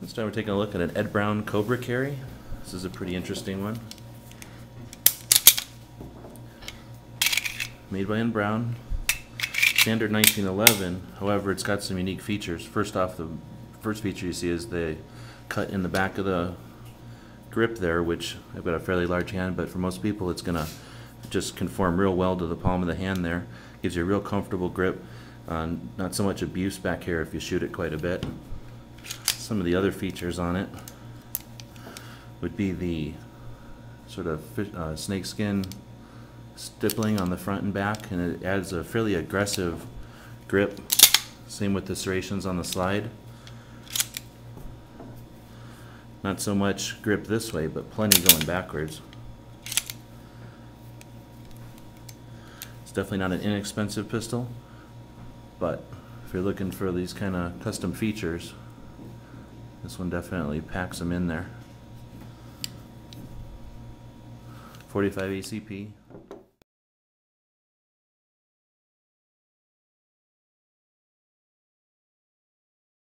This time we're taking a look at an Ed Brown Kobra Carry. This is a pretty interesting one. Made by Ed Brown. Standard 1911, however, it's got some unique features. First off, the first feature you see is the cut in the back of the grip there, which I've got a fairly large hand, but for most people it's gonna just conform real well to the palm of the hand there. Gives you a real comfortable grip. Uh, not so much abuse back here if you shoot it quite a bit. Some of the other features on it would be the sort of fi- uh, snakeskin stippling on the front and back, and it adds a fairly aggressive grip. Same with the serrations on the slide. Not so much grip this way, but plenty going backwards. It's definitely not an inexpensive pistol, but if you're looking for these kind of custom features, this one definitely packs them in there. 45 ACP,